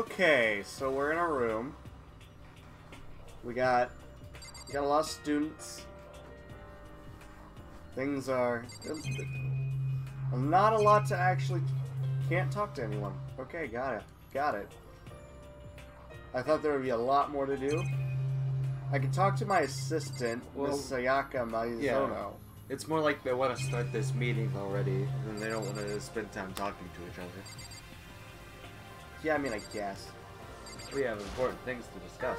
Okay, so we're in our room. We got we got a lot of students. Things are not a lot to actually can't talk to anyone. Okay, got it. Got it. I thought there would be a lot more to do. I can talk to my assistant, Well, Miss Sayaka yeah. It's more like they want to start this meeting already, and they don't want to spend time talking to each other. Yeah, I mean, I guess. We have important things to discuss.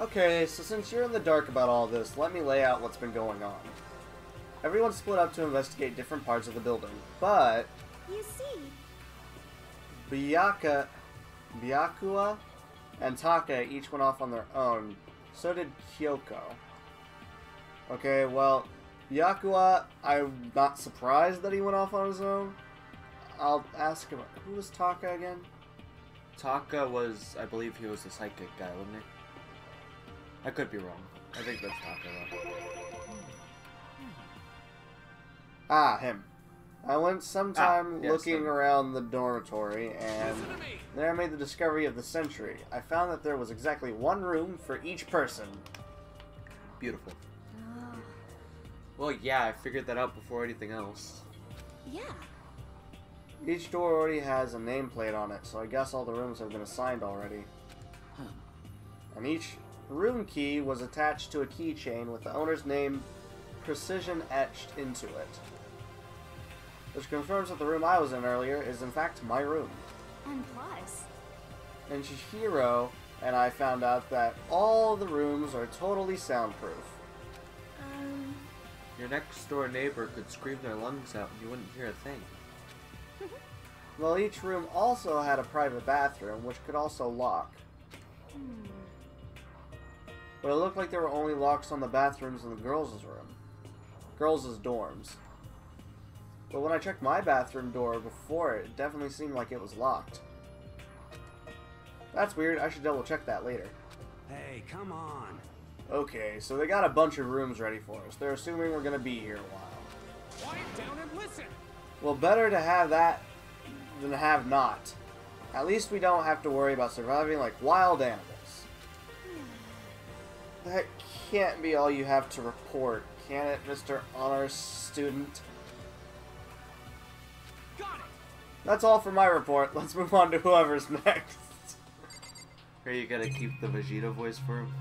Okay, so since you're in the dark about all this, let me lay out what's been going on. Everyone split up to investigate different parts of the building, but You see, Byakuya, Byakua and Taka each went off on their own. So did Kyoko. Okay, well, Byakuya, I'm not surprised that he went off on his own. I'll ask him, who was Taka again? Taka was, I believe he was the psychic guy, wasn't he? I could be wrong. I think that's Taka though. Ah, him. I went sometime Ah, yes, looking him. around the dormitory, and there I made the discovery of the century. I found that there was exactly one room for each person. Beautiful. Well, yeah, I figured that out before anything else. yeah. Each door already has a nameplate on it, so I guess all the rooms have been assigned already. And each room key was attached to a keychain with the owner's name precision etched into it. Which confirms that the room I was in earlier is in fact my room. And plus, And Chihiro and I found out that all the rooms are totally soundproof. um, Your next door neighbor could scream their lungs out and you wouldn't hear a thing. Well, each room also had a private bathroom, which could also lock. hmm. But it looked like there were only locks on the bathrooms in the girls' room. Girls' dorms. But when I checked my bathroom door before it, it definitely seemed like it was locked. That's weird, I should double check that later. Hey, come on. Okay, so they got a bunch of rooms ready for us. They're assuming we're gonna be here a while. Quiet down and listen. Well, better to have that than have not. At least we don't have to worry about surviving like wild animals. That can't be all you have to report, can it, Mr. Honor Student? Got it. That's all for my report. Let's move on to whoever's next. Are you gonna keep the Vegeta voice for him?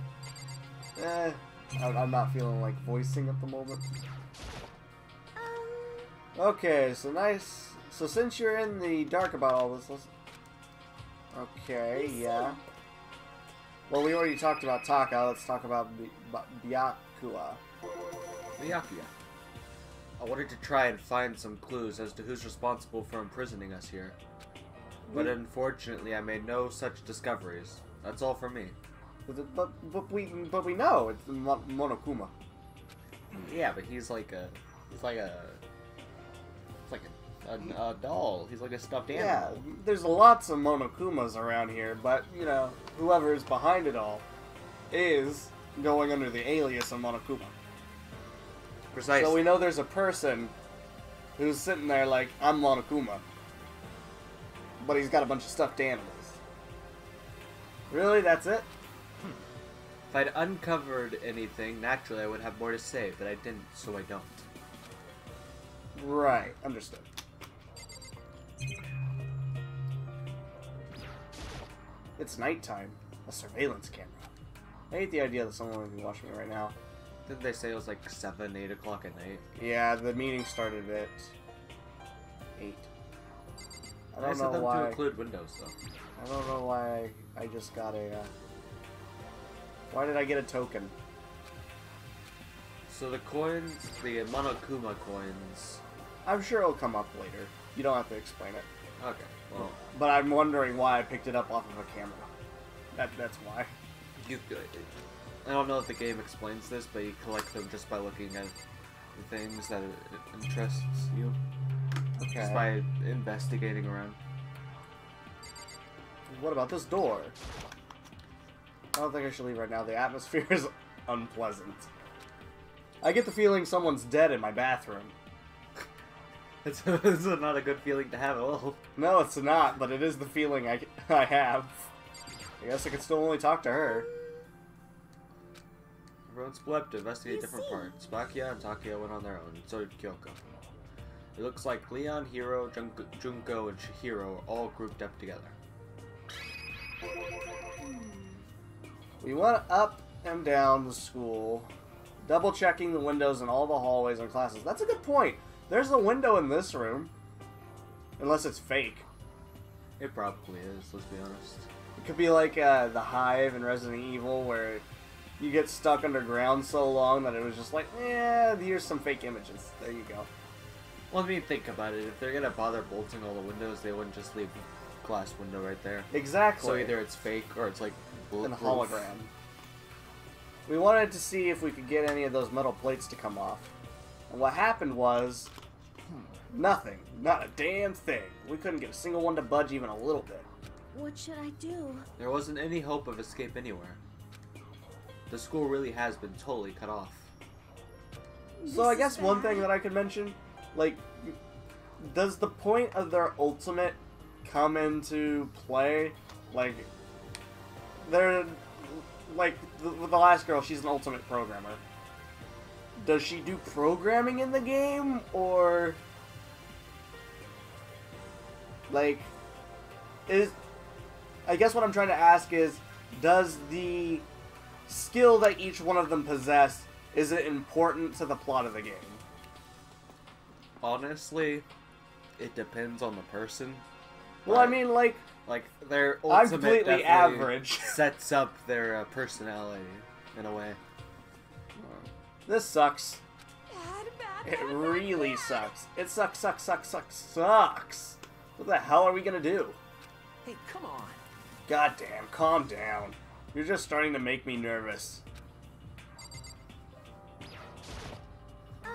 Eh, I'm I'm not feeling like voicing at the moment. Um, Okay, so nice. So since you're in the dark about all this, let's... Okay, yeah. Well, we already talked about Taka. Let's talk about Byakuya. Miyakya. I wanted to try and find some clues as to who's responsible for imprisoning us here. But mm. unfortunately, I made no such discoveries. That's all for me. But, but, but we but we know it's Monokuma. Yeah, but he's like a, he's like a, a, a, a doll. He's like a stuffed animal. Yeah, animal. there's lots of Monokumas around here, but you know whoever is behind it all is going under the alias of Monokuma. Precisely. So we know there's a person who's sitting there like, I'm Monokuma. But he's got a bunch of stuffed animals. Really? That's it? Hmm. If I'd uncovered anything, naturally I would have more to say, but I didn't, so I don't. Right. Understood. It's nighttime. A surveillance camera. I hate the idea that someone would be watching me right now. Didn't they say it was like 7, 8 o'clock at night? Yeah, the meeting started at 8. I don't of know them to why. include windows, though. I don't know why I, I just got a. Uh, why did I get a token? So the coins, the Monokuma coins. I'm sure it'll come up later. You don't have to explain it. Okay, But I'm wondering why I picked it up off of a camera. That that's why. you. I don't know if the game explains this, but you collect them just by looking at the things that interests you, Okay. just by investigating around. What about this door? I don't think I should leave right now. The atmosphere is unpleasant. I get the feeling someone's dead in my bathroom. It's, it's not a good feeling to have at all. No, it's not, but it is the feeling I, I have. I guess I could still only talk to her. Everyone split up to investigate You different see. parts. Bakia and Takia went on their own, and so did Kyoko. It looks like Leon, Hiro, Junko, Junko and Chihiro are all grouped up together. We went up and down the school, double checking the windows in all the hallways and classes. That's a good point. There's a window in this room. Unless it's fake. It probably is, let's be honest. It could be like uh, the Hive in Resident Evil, where you get stuck underground so long that it was just like, yeah, here's some fake images. There you go. Well, I mean, think about it. If they're gonna bother bolting all the windows, they wouldn't just leave the glass window right there. Exactly. So either it's fake or it's like an hologram. We wanted to see if we could get any of those metal plates to come off. And what happened was nothing. Not a damn thing. We couldn't get a single one to budge even a little bit. What should I do? There wasn't any hope of escape anywhere. The school really has been totally cut off. So I guess one thing that I could mention, like, does the point of their ultimate come into play? Like, they're like the, the last girl. She's an ultimate programmer. Does she do programming in the game, or like, is? I guess what I'm trying to ask is, does the skill that each one of them possess is it important to the plot of the game? Honestly, it depends on the person. Well, I mean, like, like their I'm completely average. sets up their uh, personality in a way. This sucks. Bad, bad, It bad, bad, really bad. sucks. It sucks, sucks, sucks, sucks, sucks. What the hell are we gonna do? Hey, come on. Goddamn, calm down. You're just starting to make me nervous. Um,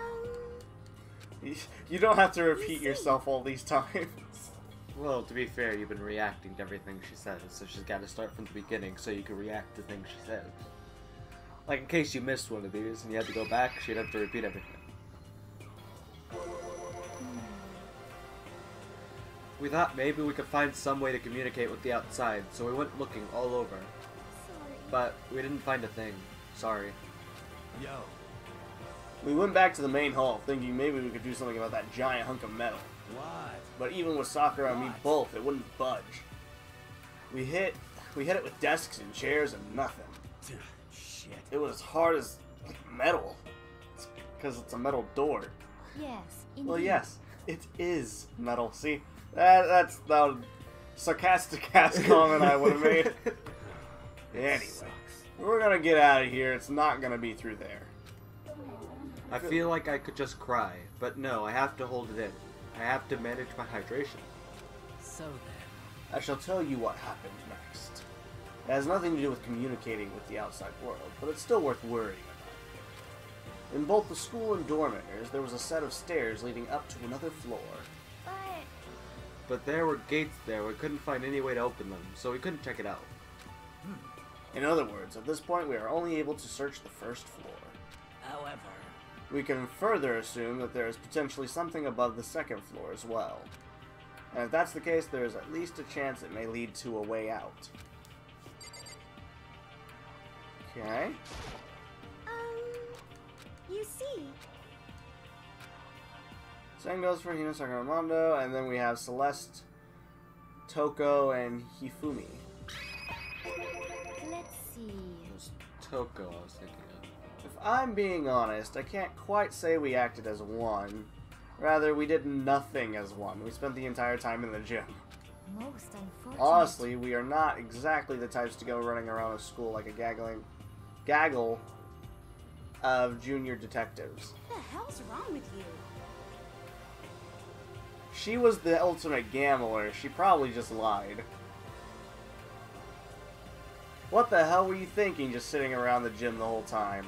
You- You don't have to repeat see. yourself all these times. Well, to be fair, you've been reacting to everything she says, so she's got to start from the beginning so you can react to things she says. Like in case you missed one of these and you had to go back, she'd have to repeat everything. We thought maybe we could find some way to communicate with the outside, so we went looking all over. sorry. But we didn't find a thing. Sorry. Yo, We went back to the main hall, thinking maybe we could do something about that giant hunk of metal. what? But even with Sakura and me both, it wouldn't budge. We hit, we hit it with desks and chairs and nothing. Shit. It was as hard as like, metal, because it's a metal door. yes, indeed. Well, yes, it is metal. See, that that's the sarcastic ass comment I would have made. Anyway, we're gonna get out of here. It's not gonna be through there. I feel like I could just cry, but no, I have to hold it in. I have to manage my hydration. So then. I shall tell you what happened next. It has nothing to do with communicating with the outside world, but it's still worth worrying about. In both the school and dormitories, there was a set of stairs leading up to another floor. But But there were gates there, we couldn't find any way to open them, so we couldn't check it out. Hmm. In other words, at this point, we are only able to search the first floor. However, We can further assume that there is potentially something above the second floor as well. And if that's the case, there is at least a chance it may lead to a way out. Okay. um, you see, Same goes for Hina Sakamoto, and then we have Celeste, Toko, and Hifumi. let's see. It was Toko I was thinking of. If I'm being honest, I can't quite say we acted as one. Rather, we did nothing as one. We spent the entire time in the gym. Most unfortunate. Honestly, we are not exactly the types to go running around a school like a gaggling gaggle of junior detectives. What the hell's wrong with you? She was the ultimate gambler. She probably just lied. What the hell were you thinking just sitting around the gym the whole time?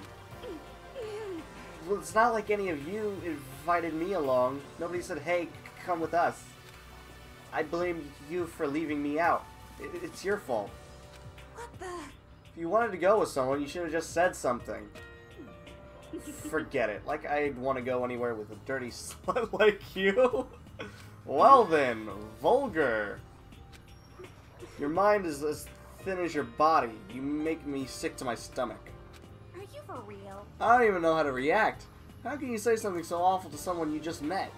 Well, it's not like any of you invited me along. Nobody said, hey, come with us. I blame you for leaving me out. It's your fault. What the? If you wanted to go with someone, you should have just said something. Forget it. Like I'd want to go anywhere with a dirty slut like you. Well then, vulgar. Your mind is as thin as your body. You make me sick to my stomach. Are you for real? I don't even know how to react. How can you say something so awful to someone you just met?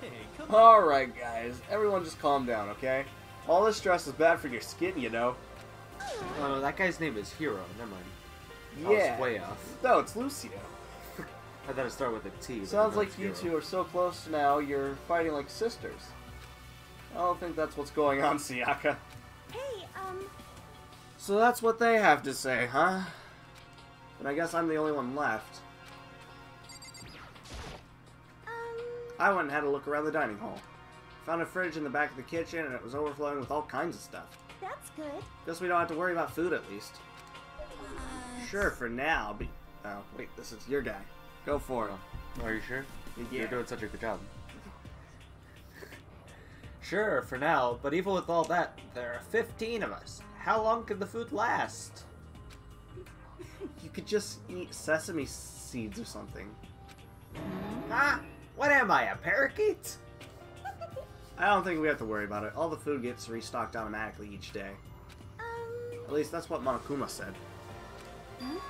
Hey, come on. Alright, guys. Everyone just calm down, okay? All this stress is bad for your skin, you know. Oh no, that guy's name is Hiro. Never mind. I Yeah. was way off. No, it's Lucio. I thought it started with a T. Sounds like you two are so close now, you're fighting like sisters. I don't think that's what's going on, Sayaka. Hey, um, So that's what they have to say, huh? And I guess I'm the only one left. um, I went and had a look around the dining hall. Found a fridge in the back of the kitchen, and it was overflowing with all kinds of stuff. That's good. Guess we don't have to worry about food at least. Uh, Sure, for now, but... Oh, wait, this is your guy. Go for it. Are you sure? Yeah. You're doing such a good job. sure, for now, but even with all that, there are 15 of us. How long can the food last? You could just eat sesame seeds or something. Huh? What am I, a parakeet? I don't think we have to worry about it. All the food gets restocked automatically each day. um, At least that's what Monokuma said. Huh?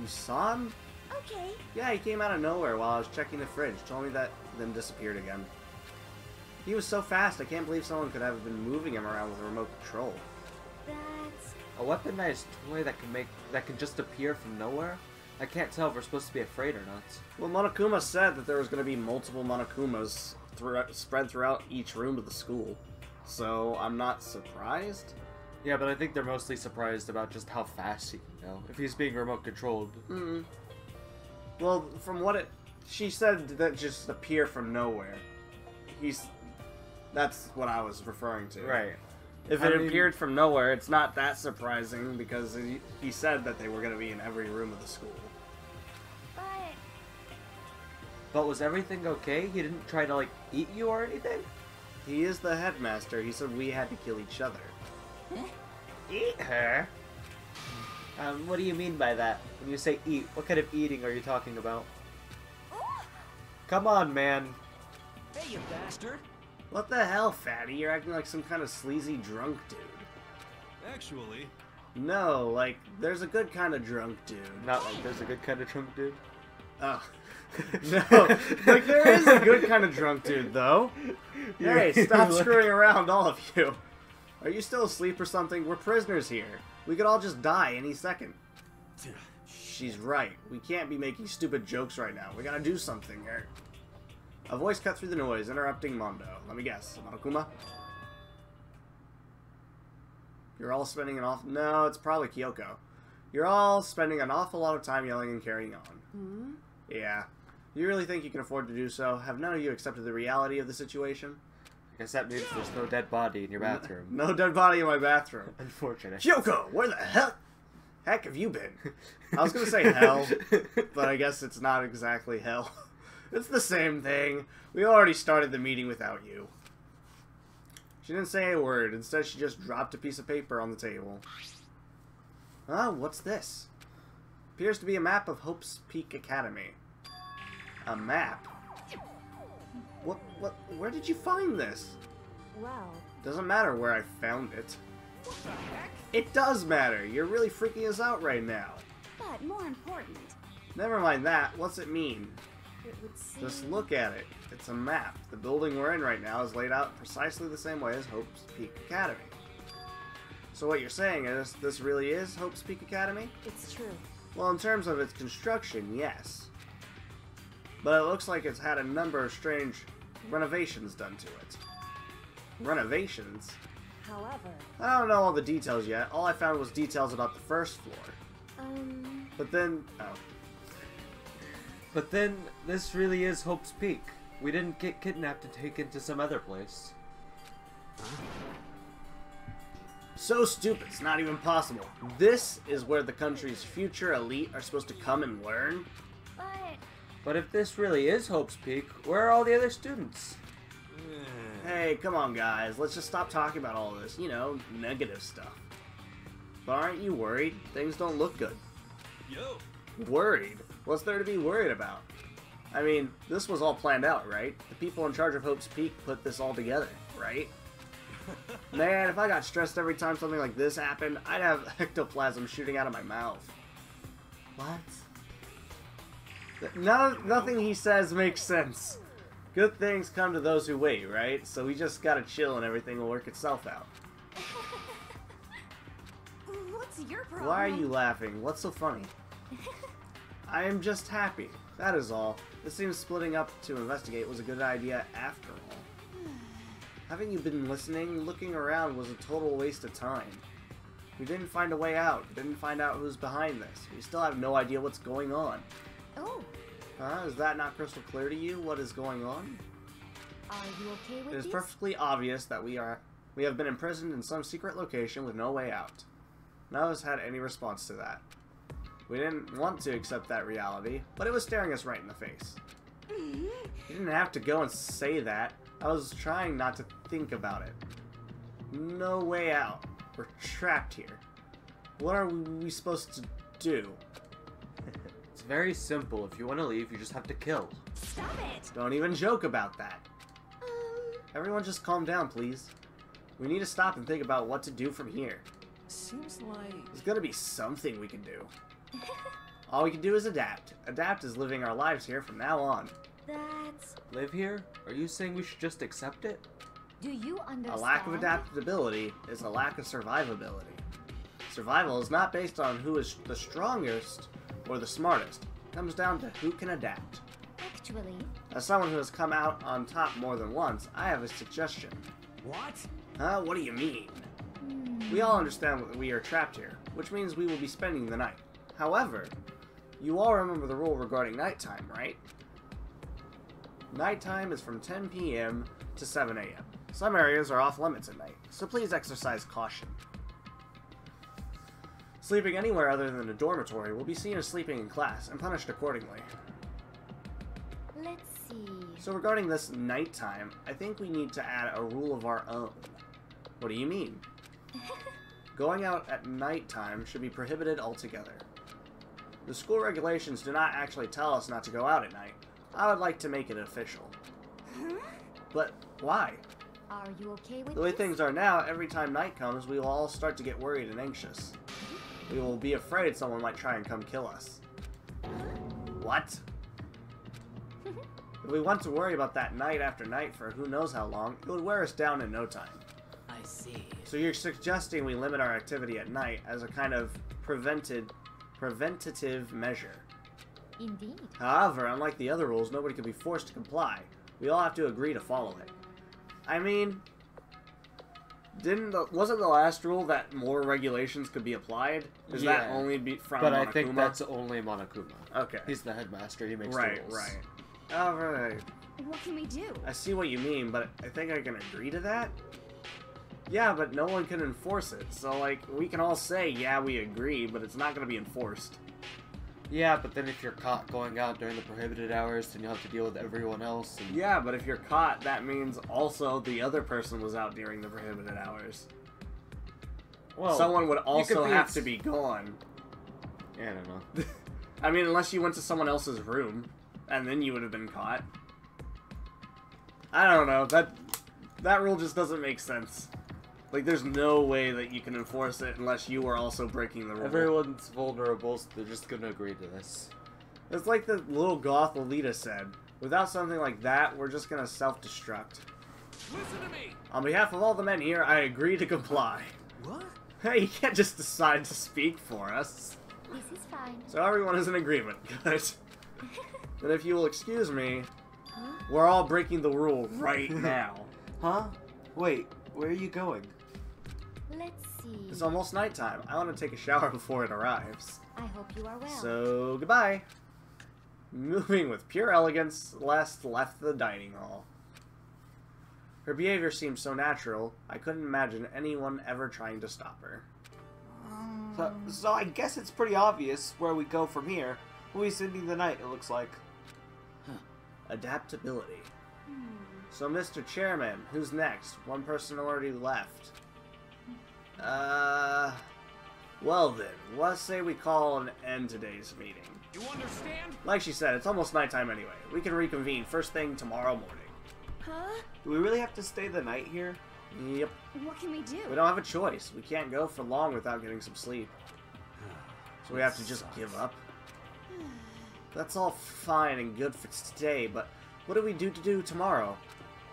You saw him? okay. Yeah, he came out of nowhere while I was checking the fridge. Told me that, then disappeared again. He was so fast, I can't believe someone could have been moving him around with a remote control. That's, A weaponized toy that can make that can just appear from nowhere? I can't tell if we're supposed to be afraid or not. Well, Monokuma said that there was going to be multiple Monokumas throughout, spread throughout each room of the school. So I'm not surprised. Yeah, but I think they're mostly surprised about just how fast he can go. If he's being remote controlled. Hmm. Well, from what it, she said that just appear from nowhere. He's, that's what I was referring to. Right. If I it mean- appeared from nowhere, it's not that surprising because he, he said that they were going to be in every room of the school. But was everything okay? He didn't try to like eat you or anything? He is the headmaster. He said we had to kill each other. Eat her? Um, what do you mean by that? When you say eat, what kind of eating are you talking about? Come on, man. Hey, you bastard! What the hell, fatty? You're acting like some kind of sleazy drunk dude. Actually, No, like, there's a good kind of drunk dude. Not like there's a good kind of drunk dude. Oh. no, like, there is a good kind of drunk dude, though. Hey, stop screwing around, all of you. Are you still asleep or something? We're prisoners here. We could all just die any second. She's right. We can't be making stupid jokes right now. We gotta do something here. A voice cut through the noise, interrupting Mondo. Let me guess. Monokuma? You're all spending an awful... No, it's probably Kyoko. You're all spending an awful lot of time yelling and carrying on. hmm? Yeah. You really think you can afford to do so? Have none of you accepted the reality of the situation? I guess that means there's no dead body in your bathroom. No dead body in my bathroom. Unfortunate. Kyoko, where the hell... Heck have you been? I was gonna say hell, but I guess it's not exactly hell. It's the same thing. We already started the meeting without you. She didn't say a word. Instead, she just dropped a piece of paper on the table. Ah, what's this? Appears to be a map of Hope's Peak Academy. A map? What, what, where did you find this? Well, Doesn't matter where I found it. What the heck? It does matter. You're really freaking us out right now. but more important, Never mind that. What's it mean? it would seem... Just look at it. It's a map. The building we're in right now is laid out precisely the same way as Hope's Peak Academy. So what you're saying is this really is Hope's Peak Academy? It's true. Well, in terms of its construction, yes. But it looks like it's had a number of strange renovations done to it. Renovations? However, I don't know all the details yet. All I found was details about the first floor. um, But then, oh, But then, this really is Hope's Peak. We didn't get kidnapped and taken to some other place. So stupid, it's not even possible. This is where the country's future elite are supposed to come and learn? but, But if this really is Hope's Peak, where are all the other students? eh, Hey, come on, guys. Let's just stop talking about all this, you know, negative stuff. But aren't you worried? Things don't look good. yo, Worried? What's there to be worried about? I mean, this was all planned out, right? The people in charge of Hope's Peak put this all together, right? Man, if I got stressed every time something like this happened, I'd have ectoplasm shooting out of my mouth. What? None, nothing he says makes sense. Good things come to those who wait, right? So we just gotta chill and everything will work itself out. What's your problem? Why are you laughing? What's so funny? I am just happy. That is all. It seems splitting up to investigate was a good idea after all. Haven't you been listening? Looking around was a total waste of time. We didn't find a way out. Didn't find out who's behind this. We still have no idea what's going on. Oh, Huh? Is that not crystal clear to you? What is going on? are you okay with It is perfectly obvious that we are we have been imprisoned in some secret location with no way out. None of us had any response to that. We didn't want to accept that reality, but it was staring us right in the face. You didn't have to go and say that. I was trying not to think about it. No way out. We're trapped here. What are we supposed to do? It's very simple. If you want to leave, you just have to kill. Stop it! Don't even joke about that. Um, Everyone just calm down, please. We need to stop and think about what to do from here. Seems like. There's gotta be something we can do. All we can do is adapt. Adapt is living our lives here from now on. That's... Live here? Are you saying we should just accept it? Do you understand? A lack of adaptability is a lack of survivability. Survival is not based on who is the strongest or the smartest. It comes down to who can adapt. Actually, As someone who has come out on top more than once, I have a suggestion. What? Huh? What do you mean? hmm, We all understand that we are trapped here, which means we will be spending the night. However, you all remember the rule regarding nighttime, right? Nighttime is from 10 p.m. to 7 a.m. Some areas are off limits at night, so please exercise caution. Sleeping anywhere other than a dormitory will be seen as sleeping in class and punished accordingly. let's see. So regarding this nighttime, I think we need to add a rule of our own. What do you mean? Going out at nighttime should be prohibited altogether. The school regulations do not actually tell us not to go out at night. I would like to make it official. Huh? But why? Are you okay with The way this? things are now, every time night comes, we will all start to get worried and anxious. Mm-hmm. We will be afraid someone might try and come kill us. What? If we want to worry about that night after night for who knows how long, it would wear us down in no time. I see. So you're suggesting we limit our activity at night as a kind of prevented preventative measure. Indeed. However, unlike the other rules, nobody can be forced to comply. We all have to agree to follow it. I mean, didn't the, wasn't the last rule that more regulations could be applied? Is that only be from but I think that's only Monokuma. okay. He's the headmaster. He makes right, the rules. right. All right. What can we do? I see what you mean, but I think I can agree to that. Yeah, but no one can enforce it. So like, we can all say, yeah, we agree, but it's not going to be enforced. Yeah, but then if you're caught going out during the prohibited hours, then you'll have to deal with everyone else. And... Yeah, but if you're caught, that means also the other person was out during the prohibited hours. Well, Someone would also have ins- to be gone. Yeah, I don't know. I mean, unless you went to someone else's room, and then you would have been caught. I don't know. That that rule just doesn't make sense. Like, there's no way that you can enforce it unless you are also breaking the rule. Everyone's vulnerable, so they're just gonna agree to this. It's like the little goth Alita said. Without something like that, we're just gonna self-destruct. Listen to me. On behalf of all the men here, I agree to comply. What? Hey, you can't just decide to speak for us. This is fine. So everyone is in agreement. Good. But if you will excuse me, Huh? we're all breaking the rule right now. Huh? Wait, where are you going? Let's see. It's almost nighttime. I want to take a shower before it arrives. I hope you are well. So, goodbye. Moving with pure elegance, Celeste left the dining hall. Her behavior seemed so natural, I couldn't imagine anyone ever trying to stop her. So, so I guess it's pretty obvious where we go from here. We'll be spending the night, it looks like. Adaptability. Hmm. So, Mr. Chairman, who's next? One person already left. Uh. Well then, let's say we call an end today's meeting. You understand? Like she said, it's almost nighttime anyway. We can reconvene first thing tomorrow morning. Huh? Do we really have to stay the night here? Yep. What can we do? We don't have a choice. We can't go for long without getting some sleep. So we have to just give up. That's all fine and good for today, but what do we do to do tomorrow?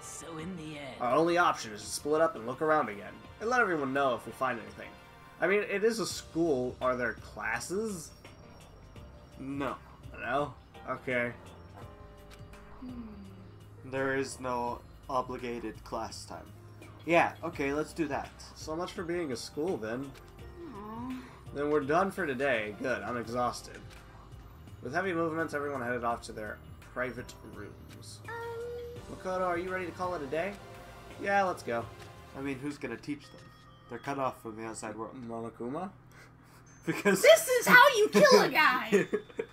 So in the end, Our only option is to split up and look around again, and let everyone know if we find anything. I mean, it is a school. Are there classes? No. No? Okay. There is no obligated class time. Yeah, okay, let's do that. So much for being a school, then. Aw. Then we're done for today. Good, I'm exhausted. With heavy movements, everyone headed off to their private rooms. Um, Makoto, are you ready to call it a day? Yeah, let's go. I mean, who's gonna teach them? They're cut off from the outside world. Monokuma? Because This is how you kill a guy.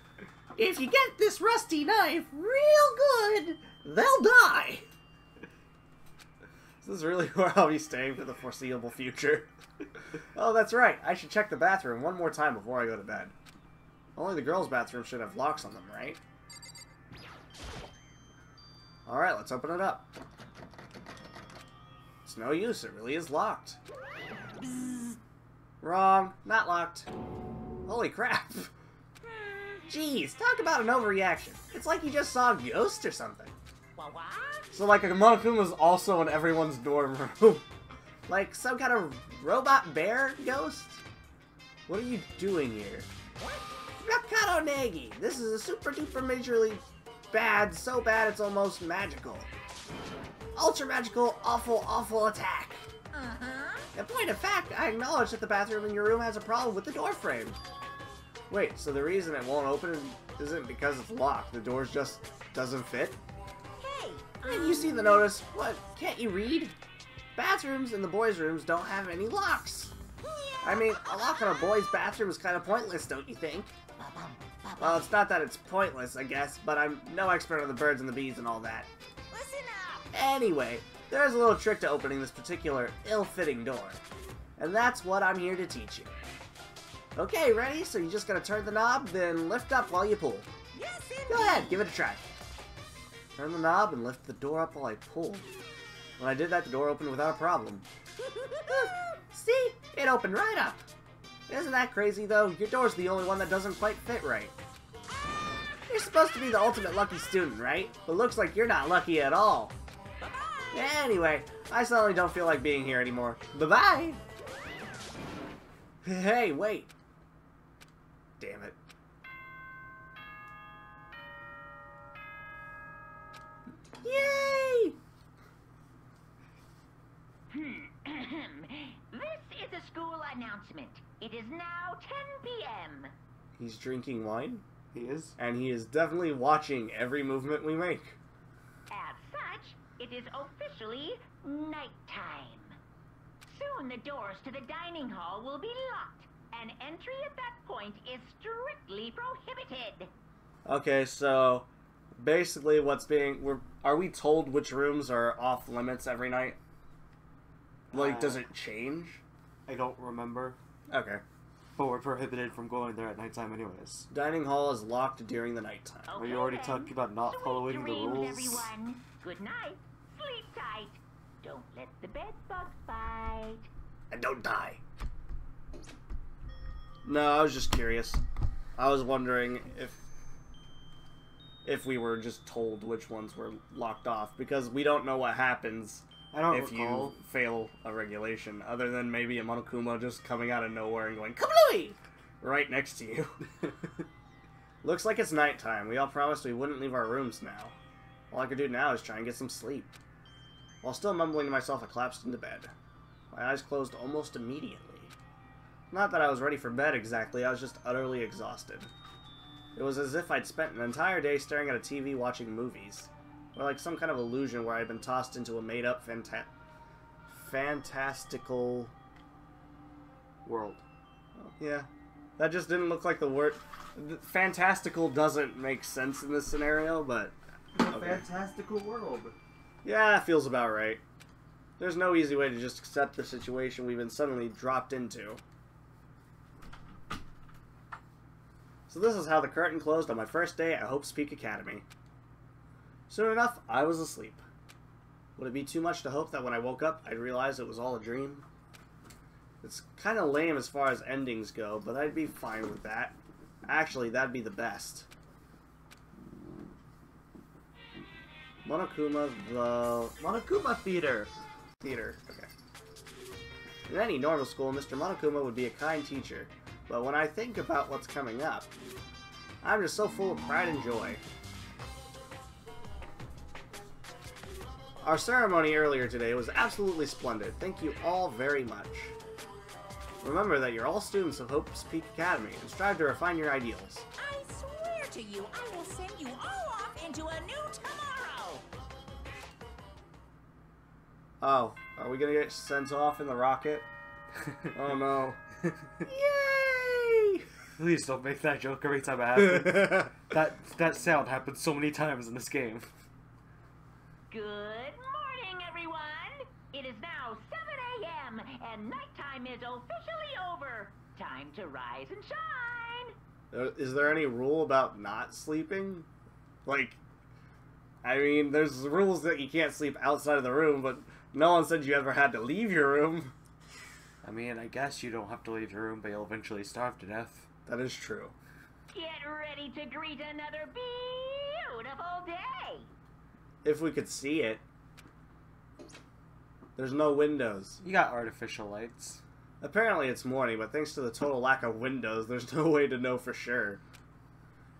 if you get this rusty knife real good, they'll die. This is really where I'll be staying for the foreseeable future. oh, that's right. I should check the bathroom one more time before I go to bed. Only the girls' bathroom should have locks on them, right? Alright, let's open it up. It's no use, it really is locked. Wrong, not locked. Holy crap. Jeez, talk about an overreaction. It's like you just saw a ghost or something. What? what? So like a Monokuma is also in everyone's dorm room. like some kind of robot bear ghost? What are you doing here? Makoto Naegi! This is a super duper majorly bad, so bad it's almost magical. Ultra magical, awful, awful attack. Uh-huh. In point of fact, I acknowledge that the bathroom in your room has a problem with the door frame. Wait, so the reason it won't open isn't because it's locked, the door just doesn't fit? hey, Did you see the notice? What? Can't you read? Bathrooms in the boys' rooms don't have any locks. I mean, a lock on a boy's bathroom is kind of pointless, don't you think? Well, it's not that it's pointless, I guess, but I'm no expert on the birds and the bees and all that. listen up. Anyway, there's a little trick to opening this particular ill-fitting door. And that's what I'm here to teach you. Okay, ready? So you just gotta turn the knob, then lift up while you pull. Yes, indeed. Go ahead, give it a try. Turn the knob and lift the door up while I pull. When I did that, the door opened without a problem. See? It opened right up. Isn't that crazy, though? Your door's the only one that doesn't quite fit right. You're supposed to be the ultimate lucky student, right? But looks like you're not lucky at all. Anyway, I suddenly don't feel like being here anymore. Bye-bye! Hey, wait. Damn it. Yay! This is a school announcement. It is now 10 p.m. He's drinking wine, He is. and he is definitely watching every movement we make. As such, it is officially nighttime. Soon the doors to the dining hall will be locked, and entry at that point is strictly prohibited. Okay, so basically, what's being we're are we told which rooms are off limits every night? Like, does Uh, it change? I don't remember, Okay. but we're prohibited from going there at nighttime anyways. Dining hall is locked during the nighttime. Were you already then. talking about not Sweet following the dreams, rules? everyone. Good night. Sleep tight. Don't let the bed bugs bite. And don't die. No, I was just curious. I was wondering if if we were just told which ones were locked off because we don't know what happens I don't if recall. you fail a regulation, other than maybe a Monokuma just coming out of nowhere and going kablooey right next to you. Looks like it's nighttime. We all promised we wouldn't leave our rooms now. All I could do now is try and get some sleep. While still mumbling to myself, I collapsed into bed. My eyes closed almost immediately. Not that I was ready for bed exactly, I was just utterly exhausted. It was as if I'd spent an entire day staring at a TV watching movies. Or like some kind of illusion where I'd been tossed into a made up fanta- fantastical. World. Yeah. That just didn't look like the word. Fantastical doesn't make sense in this scenario, but. Okay. Fantastical world. Yeah, feels about right. There's no easy way to just accept the situation we've been suddenly dropped into. So this is how the curtain closed on my first day at Hope's Peak Academy. Soon enough, I was asleep. Would it be too much to hope that when I woke up, I'd realize it was all a dream? It's kind of lame as far as endings go, but I'd be fine with that. Actually, that'd be the best. Monokuma, the Monokuma Theater. theater. Okay. In any normal school, Mr. Monokuma would be a kind teacher, but when I think about what's coming up, I'm just so full of pride and joy. Our ceremony earlier today was absolutely splendid. Thank you all very much. Remember that you're all students of Hope's Peak Academy and strive to refine your ideals. I swear to you, I will send you all off into a new tomorrow. Oh, are we gonna get sent off in the rocket? Oh no. Yay! Please don't make that joke every time it happens. that that sound happens so many times in this game. Good morning, everyone. It is now 7 a.m. and nighttime is officially over. Time to rise and shine. Is there any rule about not sleeping? Like, I mean, there's rules that you can't sleep outside of the room, but no one said you ever had to leave your room. I mean, I guess you don't have to leave your room, but you'll eventually starve to death. That is true. Get ready to greet another beautiful day. If we could see it. There's no windows. You got artificial lights. Apparently it's morning, but thanks to the total lack of windows, there's no way to know for sure.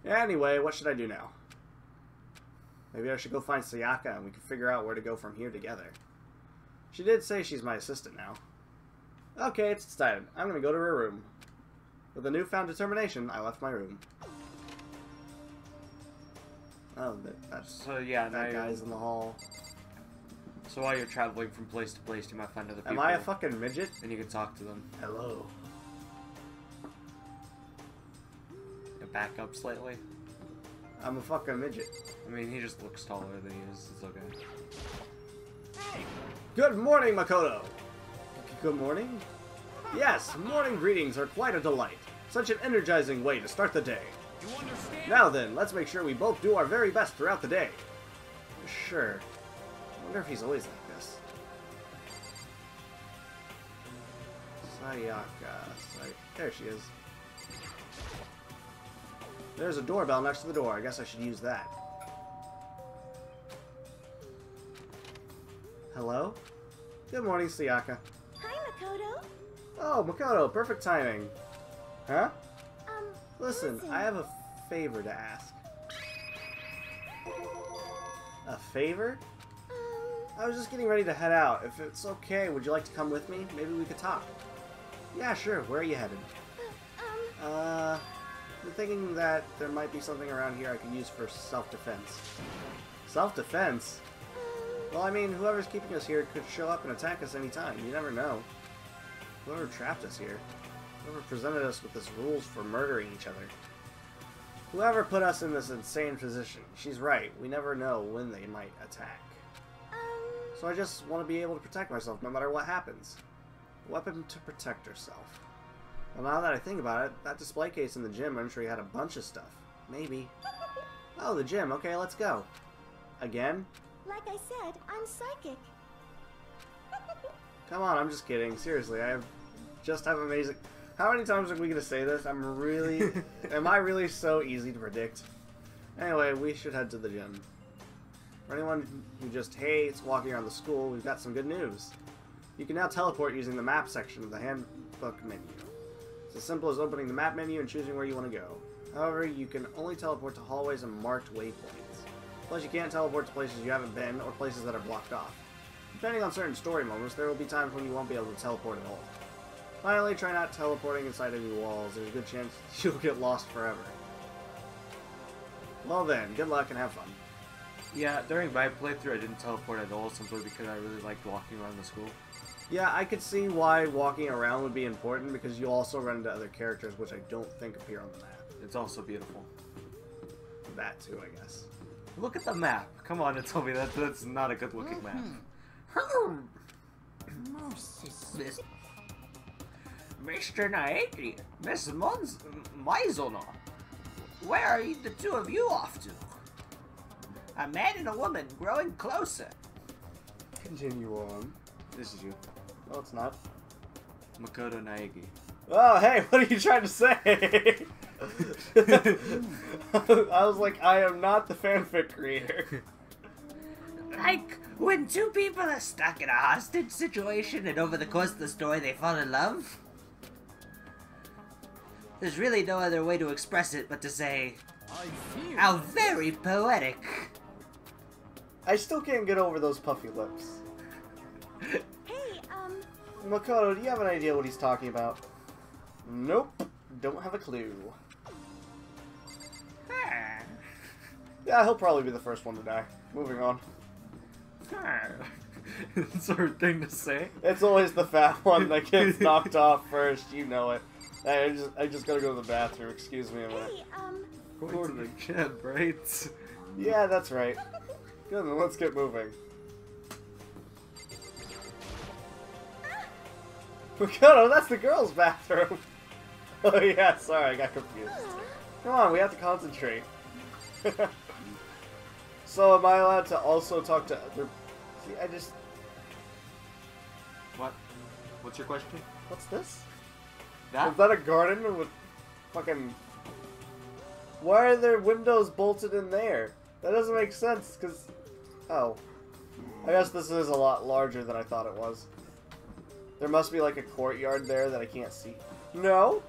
Anyway, what should I do now? Maybe I should go find Sayaka and we can figure out where to go from here together. She did say she's my assistant now. Okay, it's decided. I'm gonna go to her room. With a newfound determination, I left my room. Oh, that's So yeah, that guy's in the hall. So while you're traveling from place to place, you might find other people. Am I a fucking midget? And you can talk to them. Hello. You back up slightly. I'm a fucking midget. I mean, he just looks taller than he is. It's okay. Good morning, Makoto! Good morning? Yes, morning greetings are quite a delight. Such an energizing way to start the day. You understand? Now then, let's make sure we both do our very best throughout the day. Sure. I wonder if he's always like this. Sayaka. Say- there she is. There's a doorbell next to the door. I guess I should use that. Hello? Good morning, Sayaka. Hi, Makoto. Oh, Makoto, perfect timing. Huh? Um, Listen, I have a favor to ask. A favor? Um, I was just getting ready to head out. If it's okay, would you like to come with me? Maybe we could talk. Yeah, sure. Where are you headed? um, Uh, I'm thinking that there might be something around here I could use for self-defense. Self-defense? Well, I mean, whoever's keeping us here could show up and attack us anytime. You never know. Whoever trapped us here. Whoever presented us with this rules for murdering each other. Whoever put us in this insane position. She's right. We never know when they might attack. So I just want to be able to protect myself no matter what happens. A weapon to protect herself. Well, now that I think about it, that display case in the gym, I'm sure he had a bunch of stuff. Maybe. Oh, the gym. Okay, let's go. Again? like I said, I'm psychic. Come on, I'm just kidding. Seriously, I have just have amazing. How many times are we gonna say this? I'm really. am I really so easy to predict? Anyway, we should head to the gym. For anyone who just hates walking around the school, we've got some good news. You can now teleport using the map section of the handbook menu. It's as simple as opening the map menu and choosing where you want to go. However, you can only teleport to hallways and marked waypoints. Plus, you can't teleport to places you haven't been or places that are blocked off. Depending on certain story moments, there will be times when you won't be able to teleport at all. Finally, try not teleporting inside any walls. There's a good chance you'll get lost forever. Well then, good luck and have fun. Yeah, during my playthrough, I didn't teleport at all simply because I really liked walking around the school. Yeah, I could see why walking around would be important because you also run into other characters which I don't think appear on the map. It's also beautiful. That too, I guess. Look at the map. Come on and tell me that that's not a good looking map. Miss... Mr. Naegi, Miss Mons... Maizono. Where are you, the two of you off to? A man and a woman growing closer. Continue on. This is you. No, it's not. Makoto Naegi. Oh, hey, what are you trying to say? I was like, I am not the fanfic creator. Like when two people are stuck in a hostage situation and over the course of the story they fall in love? There's really no other way to express it but to say, I fear. how very poetic. I still can't get over those puffy lips. Hey, um, Makoto, do you have an idea what he's talking about? Nope. Don't have a clue. Huh. Yeah, he'll probably be the first one to die. Moving on. Huh. it's a hard thing to say. It's always the fat one that gets knocked off first. You know it. Hey, I just, I just gotta go to the bathroom. Excuse me a minute. hey, um, Going to the gym, right? Yeah, that's right. Good, then let's get moving. Makoto, that's the girls' bathroom. Oh yeah, sorry, I got confused. Come on, we have to concentrate. so, am I allowed to also talk to other? See, I just. What? What's your question? What's this? That? Is that a garden with fucking? Why are there windows bolted in there? That doesn't make sense. Cause, oh, I guess this is a lot larger than I thought it was. There must be like a courtyard there that I can't see. No,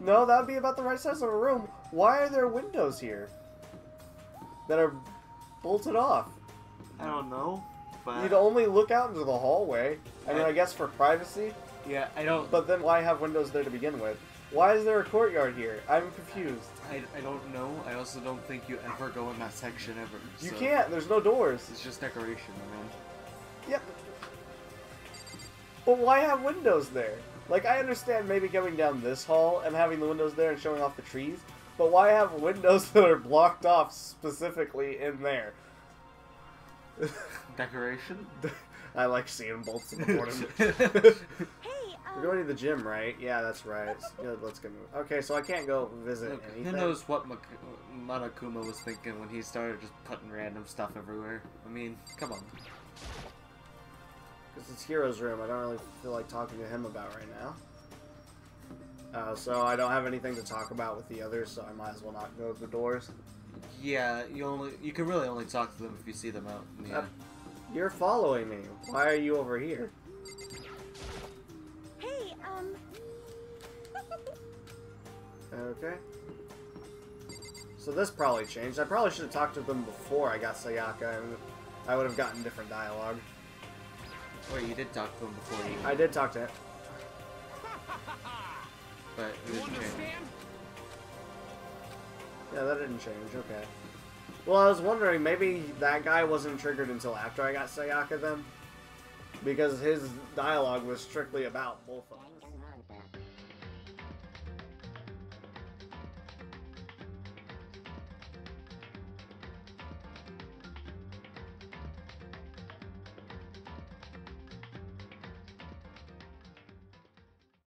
no, that would be about the right size of a room. Why are there windows here that are bolted off? I don't know. But You'd only look out into the hallway. I mean, I guess for privacy. yeah, I don't. But then why have windows there to begin with? Why is there a courtyard here? I'm confused. I, I don't know. I also don't think you ever go in that section ever. You so can't. There's no doors. It's just decoration, man. Yep. But why have windows there? Like, I understand maybe going down this hall and having the windows there and showing off the trees, but why have windows that are blocked off specifically in there? Decoration? I like seeing bolts in the morning. We're going to the gym, right? Yeah, that's right. Good, let's go. move. Okay, so I can't go visit Look, anything. who knows what Mak- Monokuma was thinking when he started just putting random stuff everywhere? I mean, come on. Because it's Hiro's room. I don't really feel like talking to him about right now. Uh, so I don't have anything to talk about with the others, so I might as well not go to the doors. Yeah, you only you can really only talk to them if you see them out. in the Yep. end. You're following me. Why are you over here? Okay. So this probably changed. I probably should have talked to them before I got Sayaka, and I would have gotten different dialogue. Wait, you did talk to them before you, I did talk to him. but it didn't change. Yeah, that didn't change. Okay. Well, I was wondering, maybe that guy wasn't triggered until after I got Sayaka then? Because his dialogue was strictly about both of them.